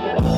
Oh.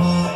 Oh.